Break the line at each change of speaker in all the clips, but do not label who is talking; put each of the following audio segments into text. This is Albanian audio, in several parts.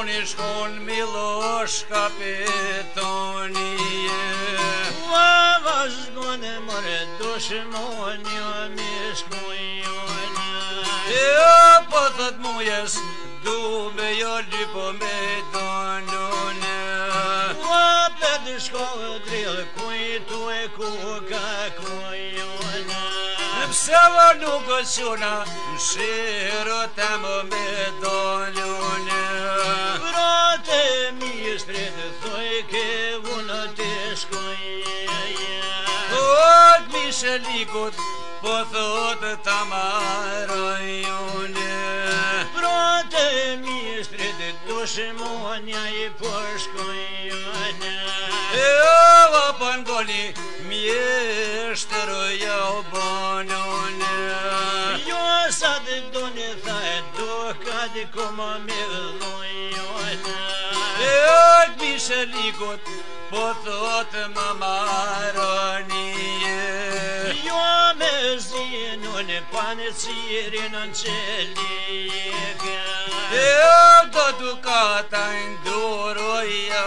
Toni shkon milosh kapitoni e Ua vazhgon e mërë dushmon jo mi shkon jo po thët mujes du me jo lipo, po me donu një Ua për të shkon e kujtu e ku ka kujtu Sëvo nuk o shuna Në shiro të më me do ljone Vrate mi e shtrete Thoj ke vunë të shkoj Thot mi shelikot Po thot të më rajone Vrate mi po e shtrete Do shimo po një i përshkojnë, E ova pëngoni mjeshtër ja u banone Jo sa dhe do një tha do ka di koma me dhojone E atë mishë likot po thotë më maronije Jo me zinu në panë cire në në qelike E atë do të ka ta ndoroja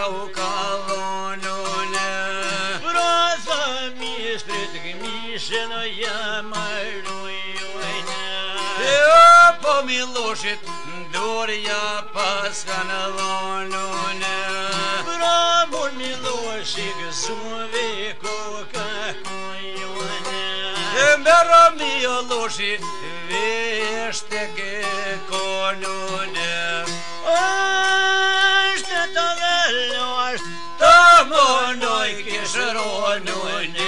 Ja marrë në jujënë po mi luqit Durja pas kanë lënënë Bra mu në luqit Kësu viku këku jujënë Ja më rëmë Vështë këku në jujënë A të vëllë ashtë Ta më nëjë kështë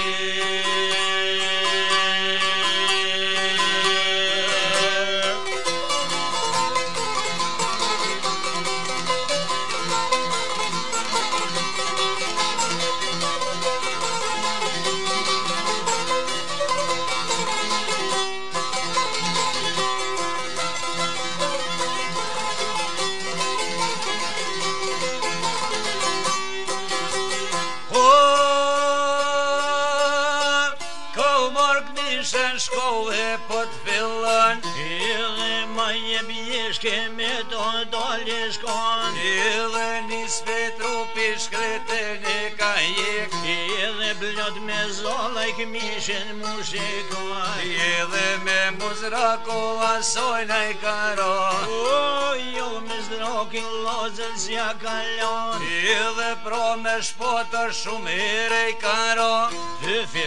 shikoa Edhe me muzra koa soj në i karo O, jo me zdrokin lozën si a kalon Edhe pro me shpotër shumë i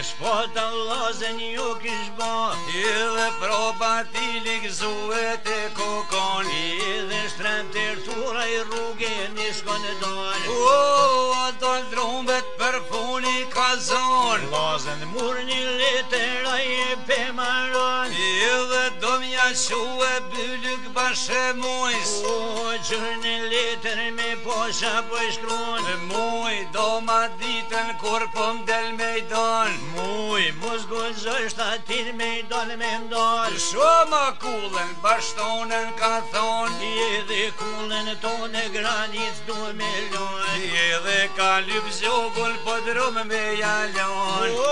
Kish po të lozën ju kish bo I dhe proba t'i likëzuet e kokon I dhe shtrem të rtura i rrugë e një shkon e dojnë O, o, do drumbet për funi ka zon Lozën mur një a i pëmaron I dhe do mja jashu e bëllyk bashë e mojnë O, gjërë një letër me posha për po shkron E muj do ma ditën kur pëm po del me i dojnë muj Mos gozoj shtatin me i dole me ndar Shumë kullen bashtonen ka thonë I edhe kullen tone granic du me lon I edhe ka lyp zogull po drum me jalon O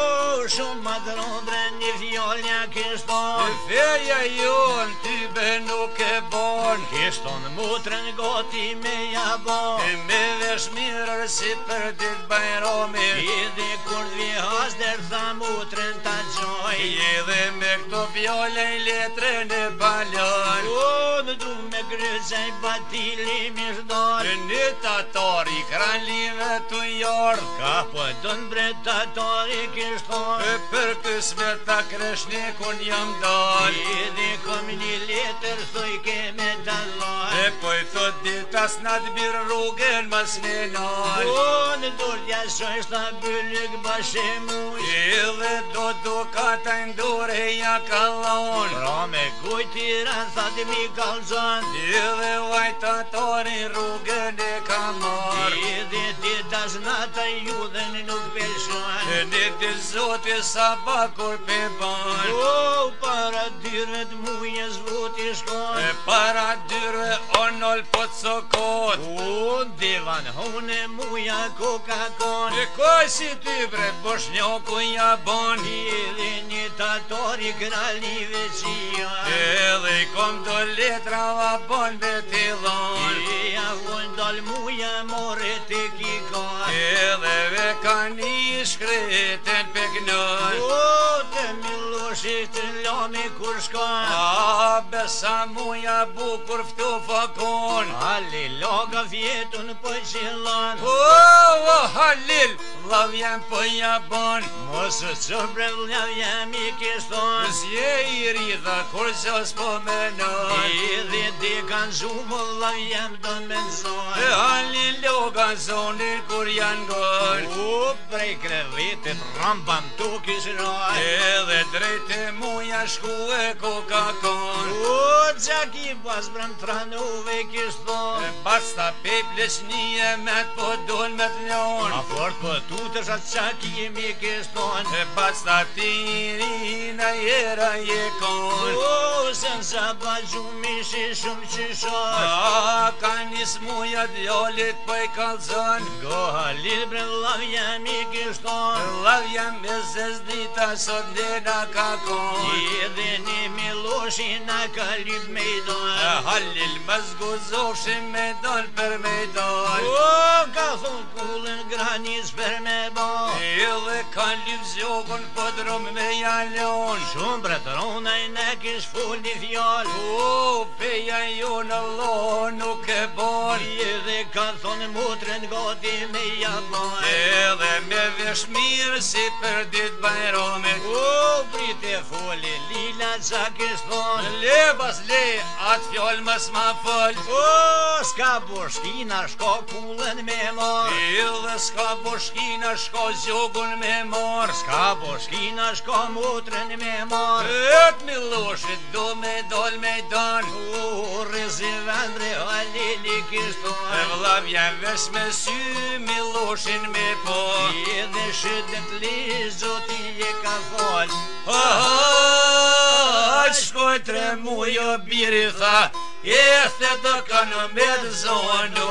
shumë madron dre një fjoll një kishton E feja jon ty be nuk e bon Kishton mutren goti me jabon E me vesh mirë si për dit bajromi I edhe kur dhe Mas derdham in 30 gjon Ejë dhe me këto pjole i letre në balon O, në du me i batili mi Në në tator i kralive të jor Ka po do në bre tator i kishton E për pësme ta kreshni ku jam dal I dhe kom një letër thuj i keme dalon E po i thot ditas në të birë rrugën më sninon O, në du të jasë shojsh të bëllik bashe mujsh E dhe do do kata Ndore ja kalon Pra me kujti rëzat mi kalzon Dhe dhe vajta rrugën e kamar Dhe dhe dhe tash në të ju dhe nuk përshon Dhe dhe të zote sa bakur për ban O, para dyre të muje zvoti shkon Dhe para dyre o po të sokot O, divan hone muja koka kon Dhe kaj si ty bre, bosh një kuja bon Dhe dhe një sanitatori grali veqia Edhe i kom të letra va bon dhe të dhon I a vun do muja more të kikon Edhe ve ka një shkretën pe gnon O të miloshi të lomi kur shkon A besa muja bukur ftu fakon Halil loga vjetun po qilon O, o halil, lavjen po jabon Mosë që brevlja vjen mi kështon Zje i ri dhe kur që është po menon I dhe di kanë zhumë la jem të menzon E halli loga kanë kur janë gërë U prej krevitit rëmbam të kishë E Edhe drejtë muja shku e koka konë U gjak i pas brëm të ranuve kështon E pas ta pej pleshni e met po dol me të njonë A fort për po tutër shatë qak i mi kështon E pas ta tini jera e rajekon O, zënë zaba gjumi shi shumë qishon A, ka njës muja djolit për po i kalzon Go, halit bre lavja jam i kishton Lavja jam zez dita sot dhe kakon I edhe një miloshi na kalip me i don Halil bas guzofshi me don për me i don O, ka thun kullin granis për me bon I edhe kalip zjogon për po drum me ja fjallon Shumë bre të rona i ne kish full një fjall U peja ju në vlo nuk e bor I dhe ka thonë mutrën në goti me jatlon E dhe me vesh mirë si për dit bajrome U brit e full i lila qa kish thonë Le bas le atë fjallë më s'ma fëll U s'ka bërshkina shko kullën me mor E dhe s'ka bërshkina shko zhugun me mor S'ka bërshkina shko mutrën me marë Et me loshit do me dol me dal U rëzi vendre halili kisto E vlam ves me sy me me po I dhe shëdet li zoti e ka fal Aha, qkoj tre jo biri tha E the të kanë me të zonë në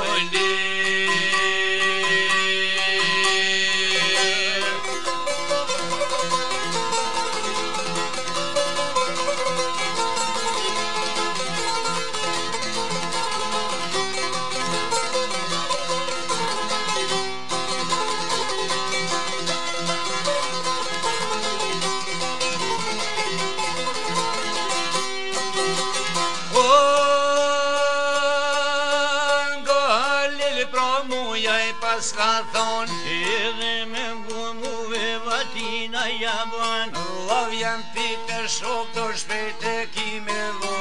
s'ka thon Edhe me bumbu ve vatina ja ban Lav jam pite shok të shpete ki me vojnë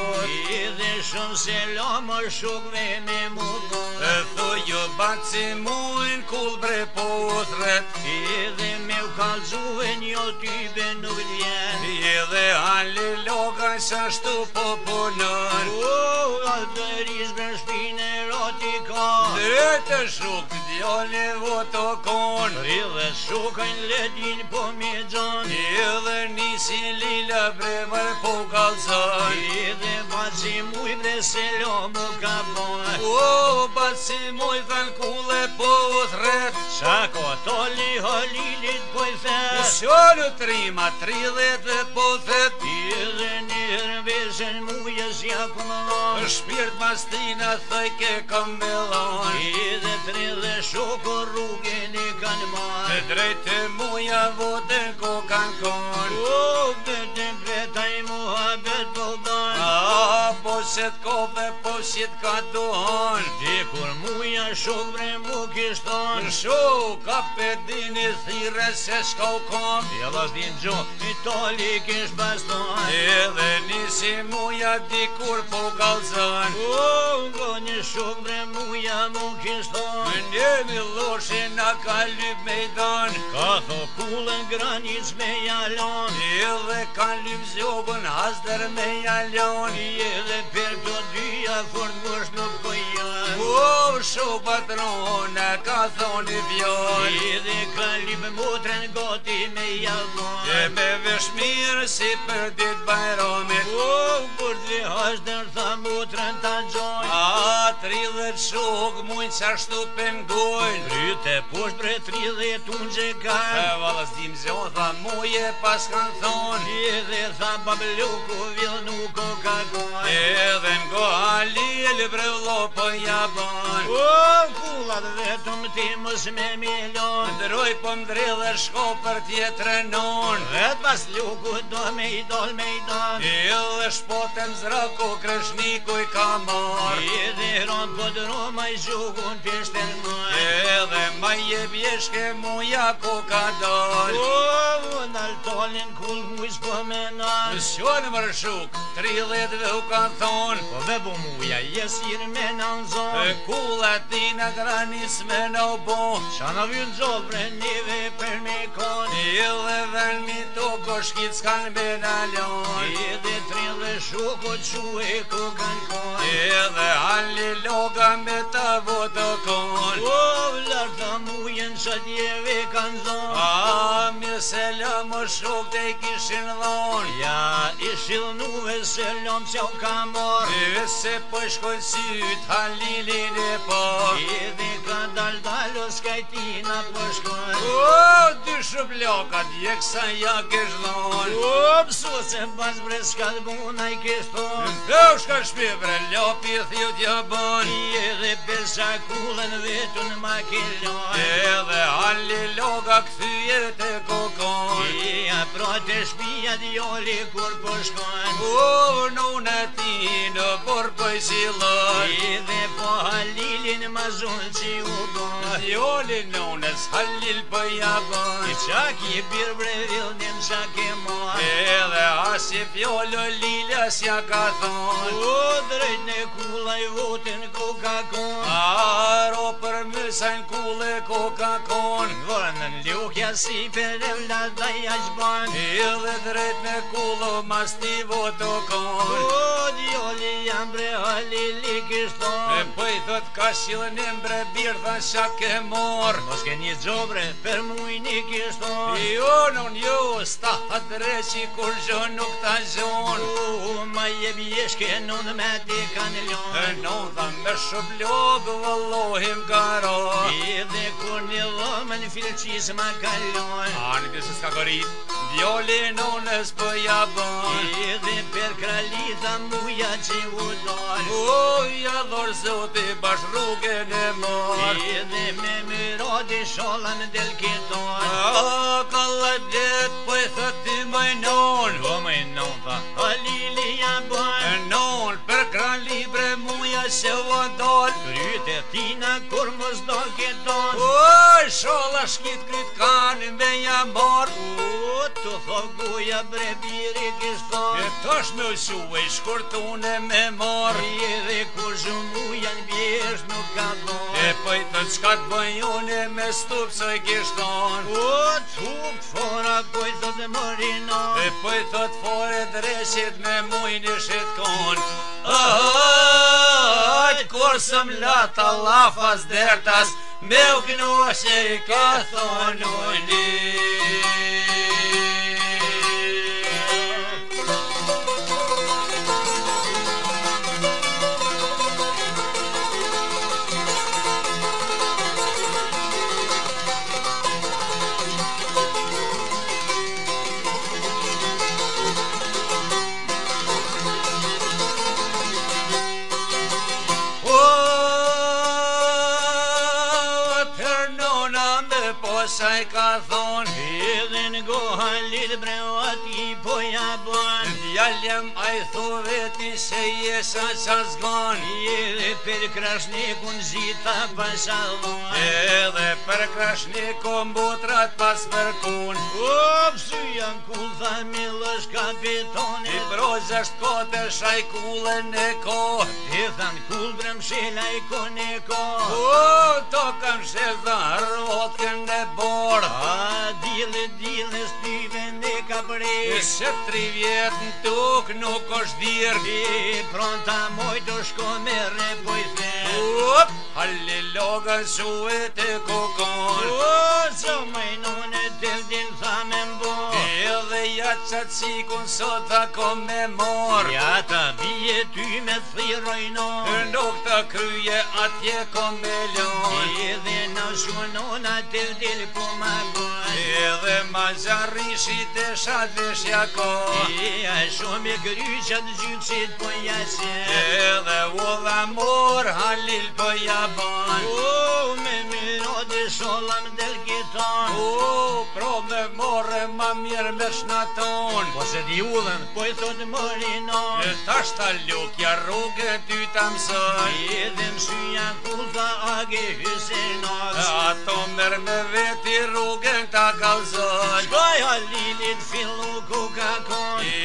shumë se lomë shukë me me mutë E thuj jo batë si mujnë kul bre po I edhe me u kalëzu e një ty nuk djenë I edhe ali loga sa shtu po U a të rizë bre shpinë e roti ka Dhe të shuk Jone voto kon edhe shukën ledin po me gjon I edhe nisi lila bre mërë po kalëzor I edhe bazi muj dhe se lo më ka O, batë si moj dhe kule po u thret Shako ato li ho li li të boj thet të rima tri dhe të po thet I dhe njërë rëveshën mu jesh ja më lonë Në shpirt mas tina thoj ke kam me I dhe tri dhe shoko rrugin i kanë marë Të drejtë muja vote ko kanë konë O, bëtë e bëtë e said, kope po si t'ka duhon Dikur kur muja shumë bre mu kishton Në shumë ka pedin i thire se shka u kom Ti e vazh din gjo i toli kish baston edhe nisi muja di kur po galzon U ngo një shumë bre muja mu kishton Një mi loshe nga ka lyb me i don Ka tho kullën granic me jalon edhe ka lyb zjogën hasder me jalon edhe për do dia, formoso no banho. Shum, shum, patron, ka thoni vjoj I dhe kalli me goti me javon E me vesh mirë si për dit bajromi U, për dhe hasht dhe në mutren të gjoj A, tri dhe të shok, mujnë që ashtu për rytë e Tri të posh bre tri dhe të unë gje kaj E valës dim zë o muje pas kanë thonë I dhe thamë babelu ku nuk o kakoj E dhe në gohali e lë për po jabon vaj O, kula dhe vetëm ti mës me milon Ndëroj po ndri dhe shko për tje trenon Dhe të pas ljuku do me i dol me i don E dhe shpotem zrako kreshniku i kamar E dhe ron po dëro ma i zhugu në pjeshtë më E dhe ma i e bjeshke mu ku ka dal O, mu nal kull mu i zbo me nan Në më rëshuk, tri dhe dhe u ka thonë Po dhe bu muja jesir me nan zonë Oj kula ti në granis me në bo Qa në vjën gjodh bre një për me kon I dhe dhe një to koshkit s'kan ben lon I dhe tri dhe shuko që e ku kan kon I dhe halli loga me të vodë kon O vlar të mujen që djeve kan zon A mi se lë më të kishin dhon Ja ishil nuve se lëm që u kam bor I dhe se pëshkoj po sytë ytë halili dhe po Edhe ka dal dalo skajtina po shkon O, dy shëblokat, je kësa ja kesh dhon O, pësu se pas bre s'ka të buna i kesh thon Dhe u shka shpje bre, lopi thiu t'ja bon Edhe besa kullën dhe të në makilon Edhe halli loga këthyje të kokon Ja pra të shpia djoli kur po shkon O, në në ti në por pëjsi lën Edhe po Halilin ma zhull që u bon Halilin në unës halil për po ja bon I qak i birë bre vildin qak e mon E dhe as i pjollo lila s'ja ka thon U drejt në kula i votin ku ka kon Aro për mësa në kule ku ka kon Vërën në ljukja si për e vla dhe E dhe drejt në kulo mas ti voto kon U po, djoli jam bre halili kishton E pëjt thot ka shilë një mbre birë dhe sha ke morë Mos ke një gjobre për mui një kishton Jo, non, jo, sta hatre që kur zhë nuk ta zhon U, ma jebi jeshke nuk dhe me ti kanë lion E nuk dhe me shumë lobë vëllohim garo I dhe kur një lomë në filë qisë ma kalon A në kësë s'ka korit Vjolin unës për po jabon I dhe për krali dhe muja që u dorë O, ja dorë se bash rrugë e në marë me më rodi sholën del këtonë A, ka la djetë po e majnonë O, majnonë, tha, a lili ja bërë E nonë, për krali bre se o dol Kryt e tina kur më zdo gjeton O, shola shkit kryt kanë me jam bar O, të thogu bre biri kështon E tash me usu e shkortune me mar I edhe ku zhumu janë bjesht nuk ka bon E pëjtë të qkat bëjone me stup së kështon O, të hupë fora kujtë të më E pëjtë të fore dresit me mujnë i shetkon Ahoj, kur sëm lëta lafas dertas, me u knoshe i ka thonu një. krashnikun zita pashallu Edhe për krashnikun butrat pas përkun Op, shu janë kull dhe milësh kapiton I brojzë është kote shaj kullë e ko I thanë kull brem shila i ko ko O, to kam shetë dhe rrot e bor A, dili, dili, stive në kapri I se tri vjetë në tuk nuk është dhirë I pronta moj të shko me repojtë Halleluja shuet e kokon O zë mëjnë të vdil dha me mbo E dhe jatë qatë si kun sot dha ko me mor Ja ta bje ty me thirojnë Në nuk të kryje atje ko me lonë po E dhe në shunë unë atë të dilë ku më gonë E dhe ma zari shi të shatë dhe shja ko E a shumë i gry që po jasë E dhe u dha mor halil po jabonë U me minë odi sholam dhe kitonë U pro me morë ma mirë me shnaton Po se di u dhenë po i thotë morinonë E tashta lukja rrugë ty të mësonë E dhe më ja kulta age hysenas Ato mër me veti rrugën ta kalzon Shkoj a fillu ku ka konj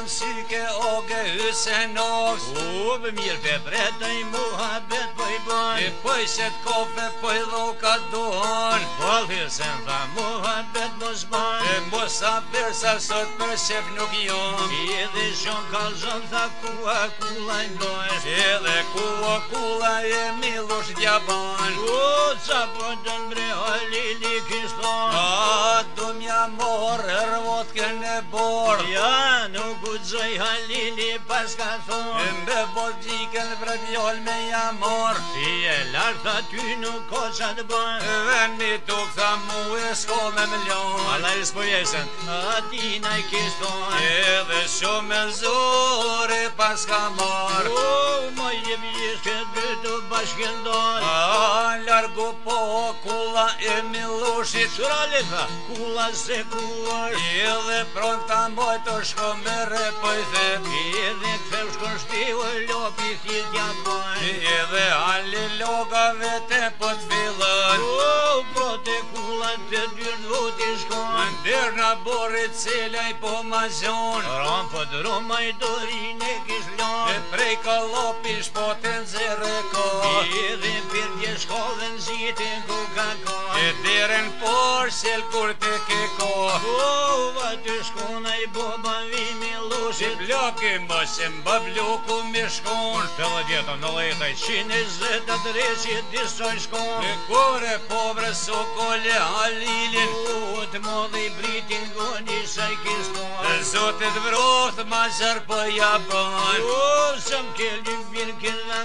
janë syke oge yse nos U dhe mirë pe breta i muha bet i bon E pëj se t'kofe i loka duhon Valhe se në tha muha bet mos bon E mos besa sot për sef nuk jom I edhe shon kalë zonë tha kua kula i mdojn E dhe kua kula e milosh t'ja bon U ca për po të mbre hali li kiston A du mja morë rëvot kërë në bor Ja nuk u guxoj halili pas ka thon E mbe bozikën vre vjoll me jamor I e lartë aty nuk ko qa të bën E veni tuk tha mu e sko me milion A la i s'po jesën A ti na i kis E dhe shumë e zore pas ka mor O ma i vjesë këtë dy të bashkën A largu po kula e milushit Shura lefa Kula se kula E dhe pronta mboj të shko me re dhe poj se Ti edhe kësër shkon shtivë lopi si t'ja t'vaj edhe ali loga vete po t'filën O, po të kullat të dyrë dhuti shkon Në dyrë në borë të po ma zonë Rëmë po drëmë i dori në kishë lënë prej ka lopi shpoten zë reko Ti edhe për tje shkollën zhiti ku ka ka E dyrën por sel kur të keko O, va të shkona i boba vimi Një blokë i mosim babljuku me shkon Unë pëllë vjetën në lajëtaj Që në zëtë atë rëzit disoj shkon Në kore povrës o kolë e alilin Në këtë molë i bëritin Në një sajkin shkon Në zëtët vroth ma zarpë ja ban Në këtëm këllin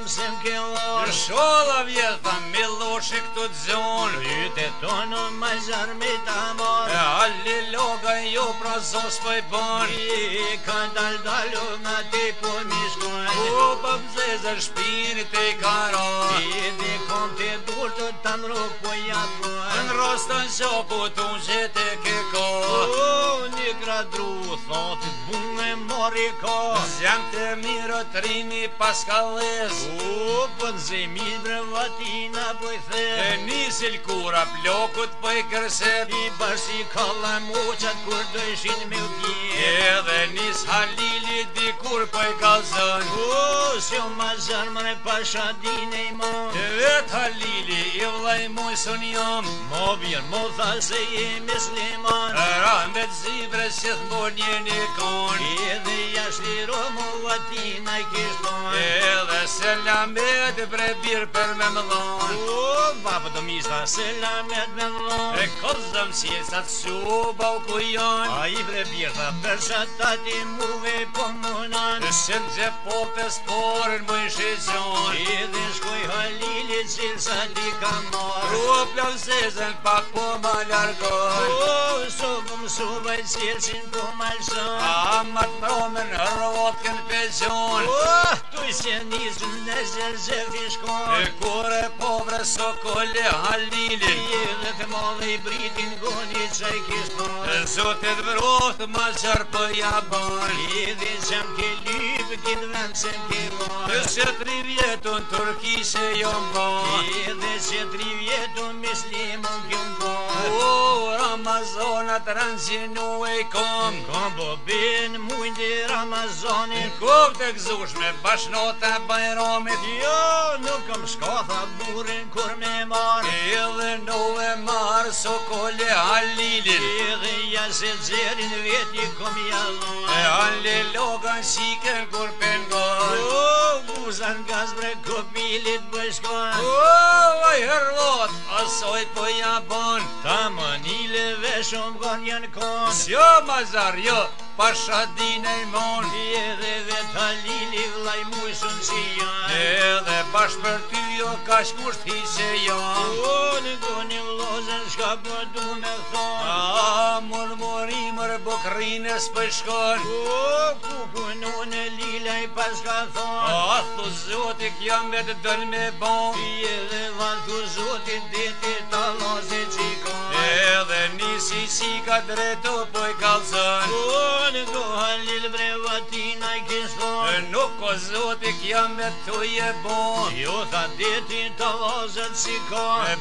se më kelor Shola vjetë, mi loshe këtu të zon Vyte tonë, ma zërmi të mor E alli loga, jo pra zos për bon I ka dal dalu, ma ti po mi shkoj U pëm po zezë, shpiri të i karo I di kom të dur të të mru po jatë po. Në rostën zopu, të unë gjithë e këka O, oh, një gradru, thotë bunë e mori ka Zjam të mirë të rini paskales U les O, pën zemi dre vatina për the E nisil kura plokut për i kërset I bërsi kalla moqat kur dëshin me u tje E dhe nis halili dikur për i kalzën O, si o ma zërmën e pasha dine i ma E vet halili i vlajmoj së sën jam Ma bjen, ma tha jemi sliman E Me të zivre si të mbor një një kon edhe jashtë jash romu ati në i kishton E dhe selamet bre birë për me më O, vapë të misa selamet me më E kozëm si e sa të suba u kujon A i bre birë dhe për shatati mu e po më E se në gje po për sporën mu i shizion E dhe shkoj halili qilë sa di ka mor O, plavë zezën po më larkon O, so më shumë shumë e qilëshin ku malë shumë A ma të promë në rëvot kënë pëgjon Tu i si një në zhërë zhe vishkon E kore povre së kolle halili E në të modhe i britin goni që i kishton E zotet vërothë ma qërë për jabon E dhe qëmë ke lypë këtë vendë qëmë ke vonë E që të rivjetu në turki që jomë vonë E dhe që të rivjetu në mislimon këmë vonë Ramazonat, kanë zinu e i kom Kom bobin, mujndi Ramazanin Kok të gëzush me bashnota bajromit Jo, nuk kom shkotha burin kur me marr E dhe në e marr, so kolle halilin E dhe jasë e veti kom jallon E halle logan si kër kur pengon O, guzan gazbre kopilit bëshkon O, vaj herlot, asoj po jabon Ta manile një leve shumë njën kon Sjo mazar jo Pasha din mon I edhe dhe talili vlaj mujshun që jan edhe pash për ty jo Ka shkusht hi që jan O në goni lozen Shka për po du me thon A murmuri mër bukrin së pëshkon O kukunu në lila i paska thon A thu zotik jam e të dërme bon I edhe vazhdu zotin dhe të talon si ka dreto po i kalzën Po në kohën lillë breva ti në i kinshon E nuk ko zote kja e të tuje bon Jo tha ditin të ozët si kon E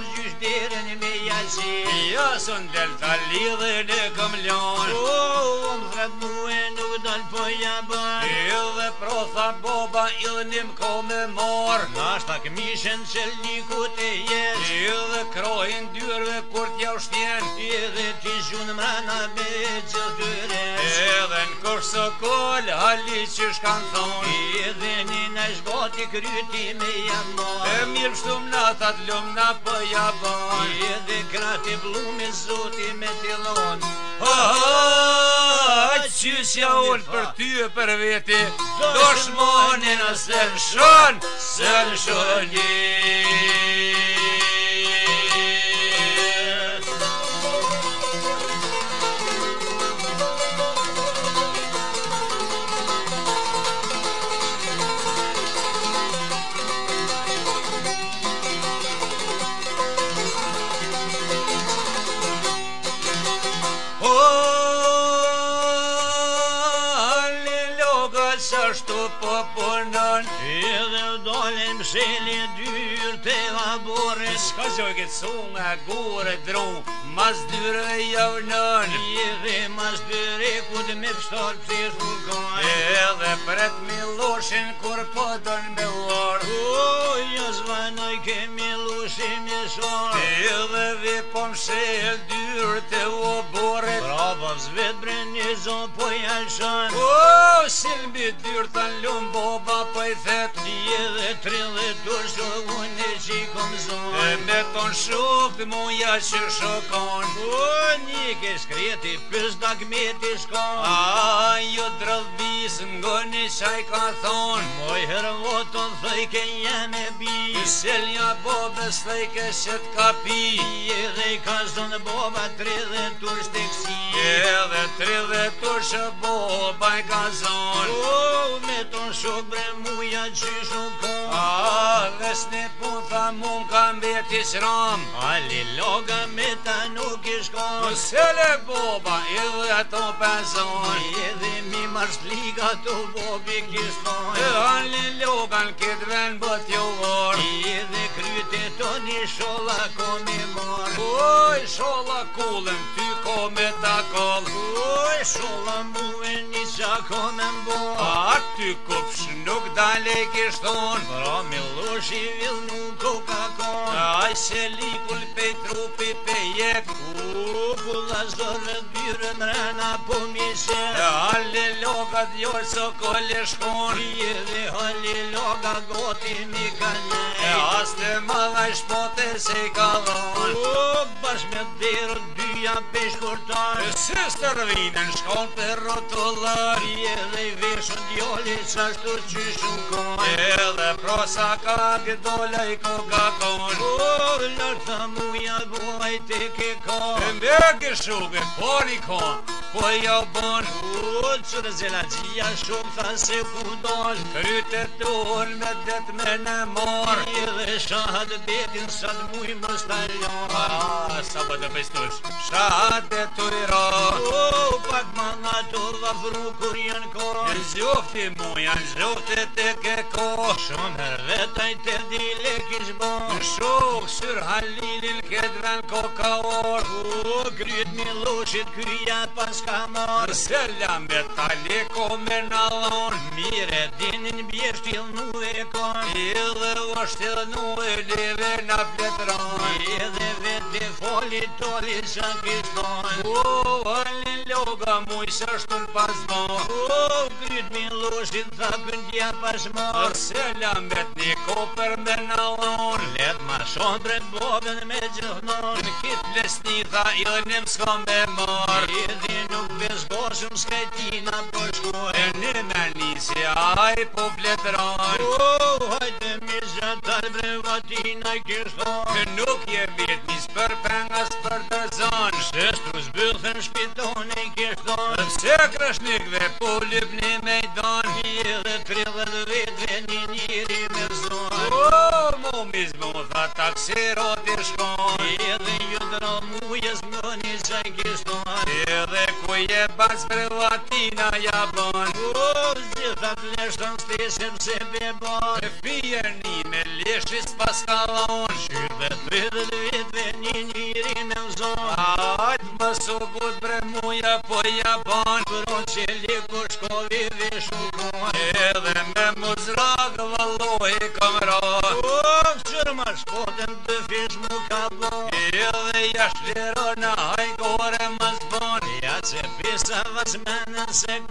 kam gjysh derën i me jazi jo, po Ja, së jo, del të ali jo, dhe në kam lanë O, o, më fret mu e nuk dalë po jabar E dhe pro tha boba i dhe nim ko me marë Na ashta këmishen që lniku të jesh E dhe krojnë dyrëve kur t'ja u shtjenë E dhe gjunë me në me gjëdyre Edhe në së kolë ali që shkanë thonë Edhe një në shgoti kryti me jamonë E mirë shtumë në thatë lëmë në pëja banë Edhe krati blumë i zoti me tilonë Ha ha ha për ty e për veti Do shmonin a se në shonë, se në shonin up or not. Edhe dolem shelje dyrë të dha borë Shka që e këtë su nga gore dru Mas dyrë e jau jo nën Edhe mas dyrë e ku të me pështar pështë shukaj Edhe për mi të kur pëtën po me lorë O, jë zvanoj ke miloshin me shonë Edhe vi pëm po shelë dyrë të u borë Prabëm zvet bre një zonë po janë O, silbi dyrë të në boba po Ti e dhe tre dhe du shdo unë e që i kom zonë E me ton shuf të muja që shokon O një ke shkreti pës da shkon A ju drëvbis në ka thonë Moj herë voton thëjke jem e bi Pësel një bobës thëjke që të kapi e dhe i ka zonë boba tre dhe du shdo unë e që i zonë Sobre muy achijo con Ves në pun tha mund ka mbeti shram Ali loga me ta nuk i shkon Nësele boba edhe ato pëzon Me edhe mi marsh liga të bobi kishton E ali loga në këtë ven bët jo vor Me edhe kryte të një shola komi mor Oj shola kullën ty ko me ta kall Oj shola mu e një qa mbo A ty kupsh nuk dale kishton Pra me lushi vil në koka A i se likull pe trupi pe jek U pula shdor në të po mi shen A halli loga djoj së kolle shkon I e dhe halli loga goti mi ka njej E as të se i bash me të dherë pe shkortar E se së shkon për rotullar I e dhe i veshën djoli që ashtu që E dhe prosa ka Do dole ka koka kon O, lërë të muja, buaj të ke kon E mbërë ke shuke, poni kon Po jo bon Ull që dhe zelatia shumë Tha se ku ndon Kryte të orë me det me në mor I dhe shahat betin Sa të mujë më stajon A, sa për të pëstush Shahat dhe të i ra O, pak ma nga të dha vru janë ko Në zjofti mu janë zjofte të keko Shumë her dhe taj të dile kish bo Në shokë sër halilin Këtë ven koka orë O, kryet një lushit Kryat pas shka mërë Se lam e me nalon Mire dinin bjeshtil nu e kon I dhe vështil nu e leve na pletron I dhe Dhe foli toli, shë kitoj O, ojnë loga mu i shë është të pasdo O, krit mi lushin të këndja pashmo O, se lamet një koper me në lor Let ma shonë bret me gjëhnor Kit lesni tha i dhe në me mor E dhe nuk vesh goshëm shkajti ma përshkoj po E në në njësi a po vletëroj O, hajde mi zhëtar vre vatina kështo Kë nuk je bjet mi spër penga spër të zanë Shështu zbëthën shpitoni kështo Se krashnik dhe polip një me i danë Mi e dhe tre dhe dhe vetve një njëri me zonë O, mu mi zbëthën dhe takësirot i shkonë Mi e dhe një dhe mu jes më një zhaj kështo Mi e dhe kështë Po je bas për latina ja bon U zhjitha të leshën së lishën se bebon Të fije një me lishës pas kala unë Shqy dhe të present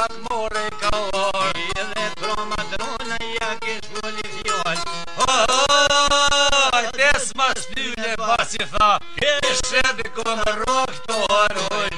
pak more ka or Edhe troma ja ke shkulli fjoll Oh, oh, oh, oh, oh, oh, oh, oh,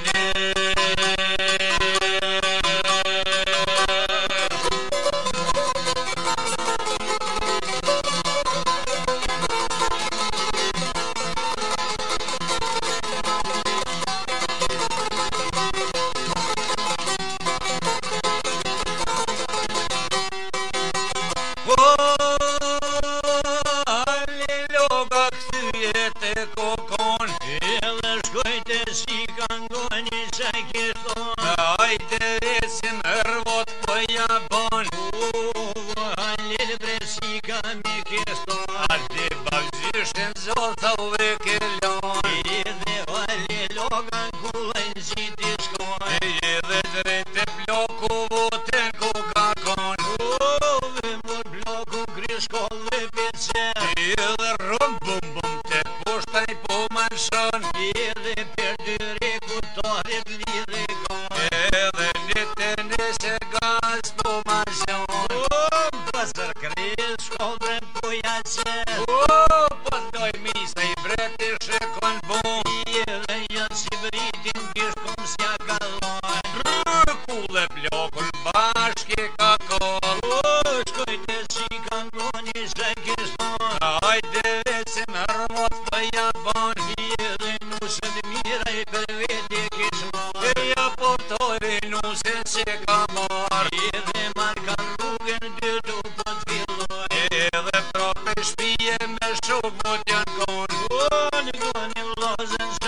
It's going. on. presence